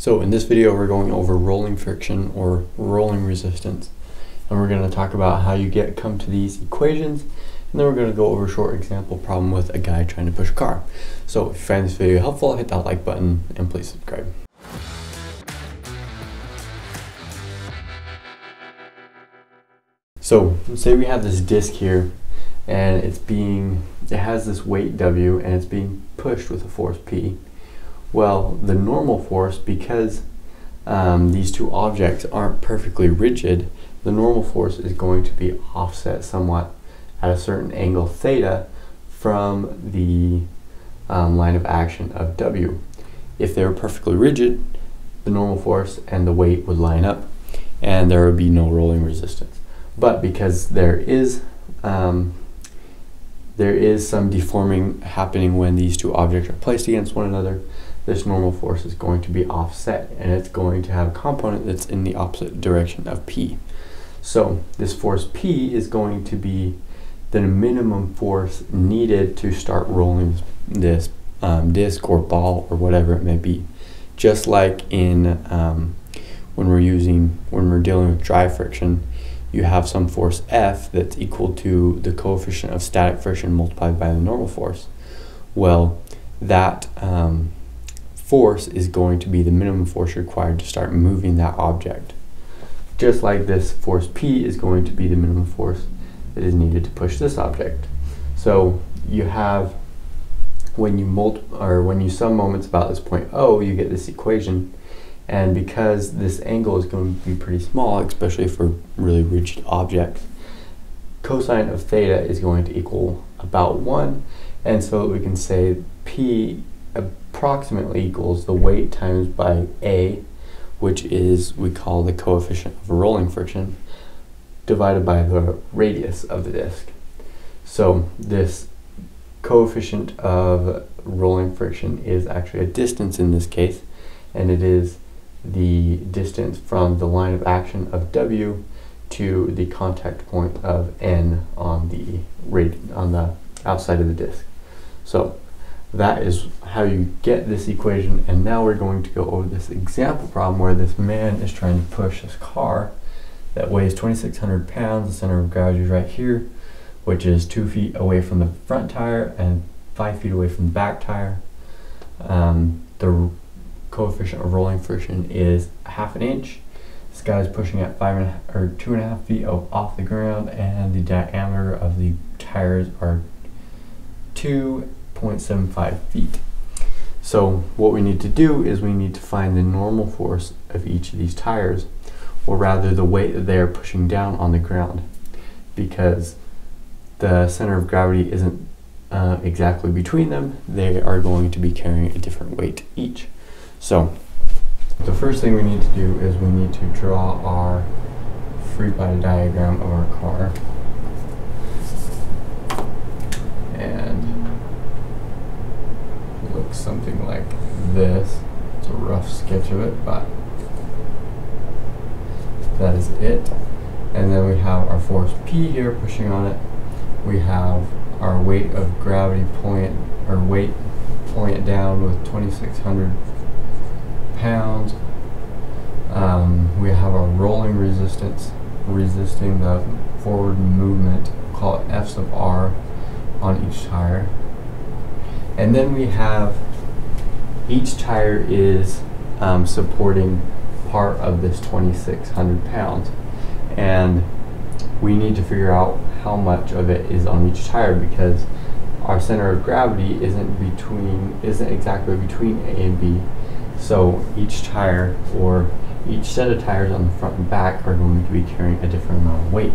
So in this video we're going over rolling friction or rolling resistance and we're going to talk about how you get come to these equations and then we're going to go over a short example problem with a guy trying to push a car. So if you find this video helpful hit that like button and please subscribe. So say we have this disc here and it's being, it has this weight W and it's being pushed with a force P. Well, the normal force, because um, these two objects aren't perfectly rigid, the normal force is going to be offset somewhat at a certain angle theta from the um, line of action of W. If they were perfectly rigid, the normal force and the weight would line up and there would be no rolling resistance. But because there is um, there is some deforming happening when these two objects are placed against one another, this normal force is going to be offset and it's going to have a component that's in the opposite direction of P. So this force P is going to be the minimum force needed to start rolling this um, disc or ball or whatever it may be. Just like in um, when we're using, when we're dealing with dry friction, you have some force F that's equal to the coefficient of static friction multiplied by the normal force. Well, that um, force is going to be the minimum force required to start moving that object. Just like this force P is going to be the minimum force that is needed to push this object. So you have when you multi or when you sum moments about this point O, you get this equation. And because this angle is going to be pretty small, especially for really rigid objects, cosine of theta is going to equal about 1. And so we can say P approximately equals the weight times by A, which is, we call the coefficient of rolling friction, divided by the radius of the disk. So this coefficient of rolling friction is actually a distance in this case, and it is the distance from the line of action of W to the contact point of N on the rate on the outside of the disk. So that is how you get this equation and now we're going to go over this example problem where this man is trying to push this car that weighs 2600 pounds the center of gravity is right here which is two feet away from the front tire and five feet away from the back tire. Um, the coefficient of rolling friction is half an inch. This guy is pushing at five and a or two and a half feet off the ground and the diameter of the tires are two 0.75 feet. So what we need to do is we need to find the normal force of each of these tires, or rather the weight that they are pushing down on the ground, because the center of gravity isn't uh, exactly between them, they are going to be carrying a different weight each. So the first thing we need to do is we need to draw our free body diagram of our car. looks something like this. It's a rough sketch of it, but that is it. And then we have our force Pushing on it. We have our weight of gravity point, or weight pulling it down with 2,600 pounds. Um, we have our rolling resistance resisting the forward movement, we'll call it F sub R on each tire. And then we have each tire is um, supporting part of this 2,600 pounds. And we need to figure out how much of it is on each tire because our center of gravity isn't between isn't exactly between A and B. So each tire or each set of tires on the front and back are going to be carrying a different amount of weight.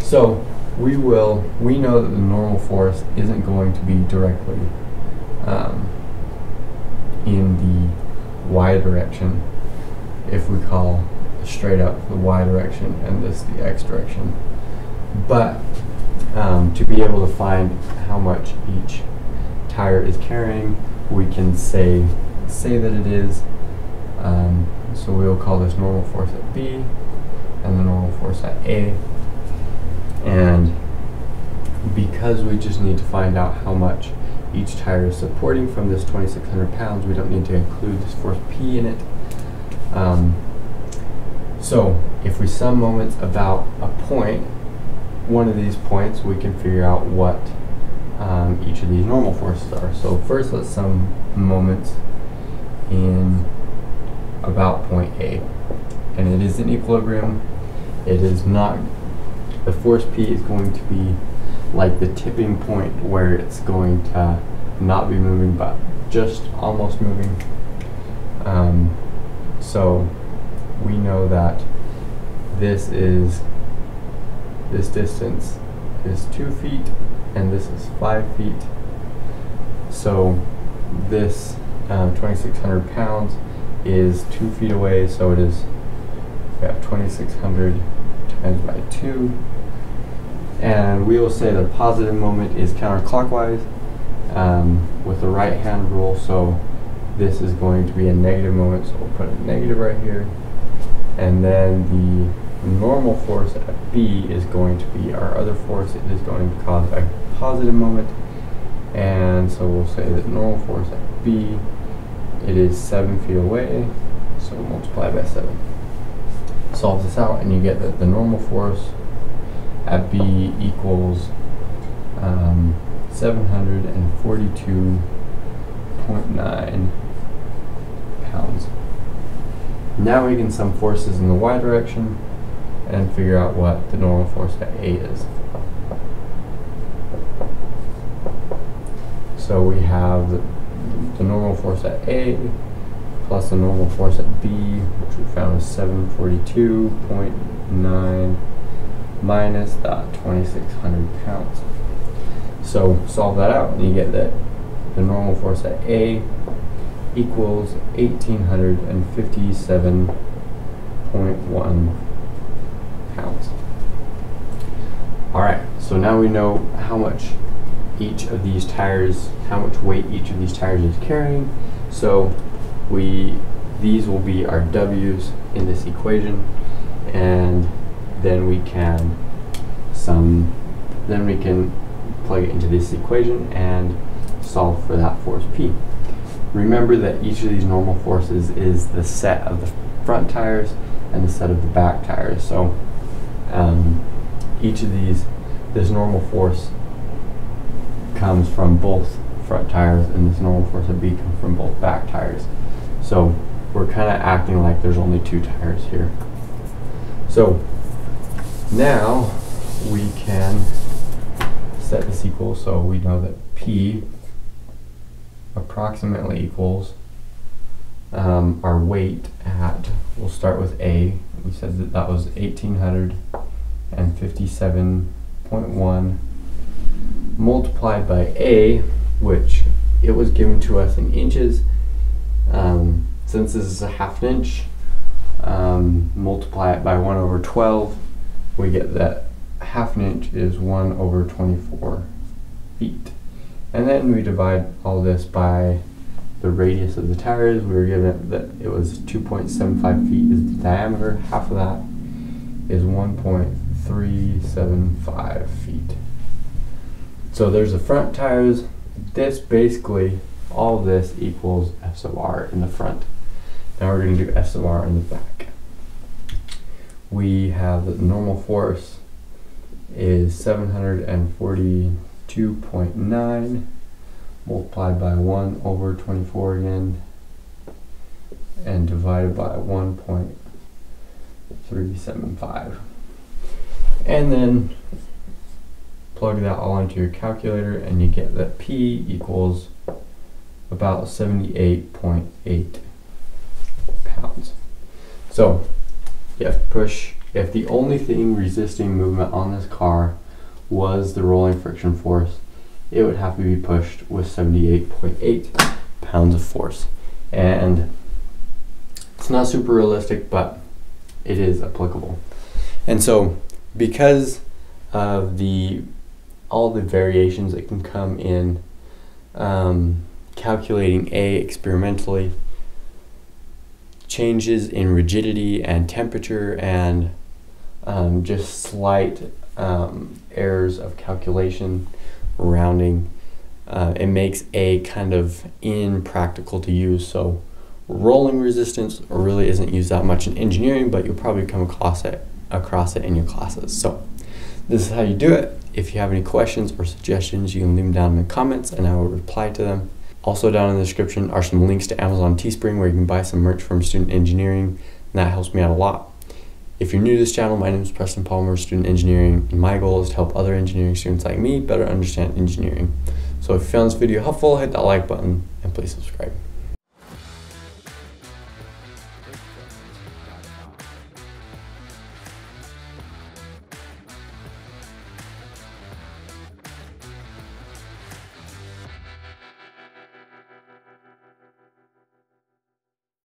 So we will we know that the normal force isn't going to be directly um, in the y direction if we call straight up the y direction and this the x direction. But um, to be able to find how much each tire is carrying, we can say say that it is. Um, so we'll call this normal force at B and the normal force at A. And because we just need to find out how much each tire is supporting from this 2,600 pounds. We don't need to include this force P in it. Um, so if we sum moments about a point, one of these points, we can figure out what um, each of these normal forces are. So first let's sum moments in about point A. And it is in equilibrium. It is not, the force P is going to be like the tipping point where it's going to not be moving but just almost moving. Um, so we know that this is this distance is two feet and this is five feet. So this um, 2,600 pounds is two feet away, so it is we have 2,600 times by two. And we will say the positive moment is counterclockwise um, with the right hand rule, so this is going to be a negative moment, so we'll put a negative right here. And then the normal force at B is going to be our other force. It is going to cause a positive moment. And so we'll say that normal force at B, it is 7 feet away, so multiply by 7. Solve this out and you get that the normal force at B equals um, 742.9 pounds. Now we can sum forces in the y direction and figure out what the normal force at A is. So we have the, normal force at A plus the normal force at B, which we found is 742.9 minus that 2,600 pounds. So solve that out and you get that the normal force at A equals 1,857.1 pounds. Alright, so now we know how much each of these tires, how much weight each of these tires is carrying. So we, these will be our W's in this equation and then we can sum, then we can plug it into this equation and solve for that force P. Remember that each of these normal forces is the set of the front tires and the set of the back tires. So um, each of these, this normal force comes from both front tires and this normal force of B comes from both back tires. So we're kind of acting like there's only two tires here. So now we can set this equal so we know that P approximately equals um, our weight at, we'll start with A, we said that that was 1857.1 multiplied by A, which it was given to us in inches. Um, since this is a half an inch, um, multiply it by 1 over 12, we get that half an inch is 1 over 24 feet. And then we divide all this by the radius of the tires. We were given that it was 2.75 feet is the diameter. Half of that is 1.375 feet. So there's the front tires. This basically, all this equals F sub R in the front. Now we're going to do F sub R in the back. We have the normal force is 742.9 multiplied by 1 over 24 again and divided by 1.375 and then plug that all into your calculator and you get that P equals about 78.8 pounds. So you have to push, if the only thing resisting movement on this car was the rolling friction force, it would have to be pushed with 78.8 pounds of force. And it's not super realistic, but it is applicable. And so because of the all the variations that can come in um, calculating A experimentally, changes in rigidity and temperature and um, just slight um, errors of calculation, rounding, uh, it makes A kind of impractical to use. So Rolling resistance really isn't used that much in engineering, but you'll probably come across it across it in your classes. So this is how you do it. If you have any questions or suggestions, you can leave them down in the comments and I will reply to them. Also down in the description are some links to Amazon Teespring where you can buy some merch from student engineering and that helps me out a lot. If you're new to this channel, my name is Preston Palmer, Student Engineering, and my goal is to help other engineering students like me better understand engineering. So if you found this video helpful, hit that like button and please subscribe.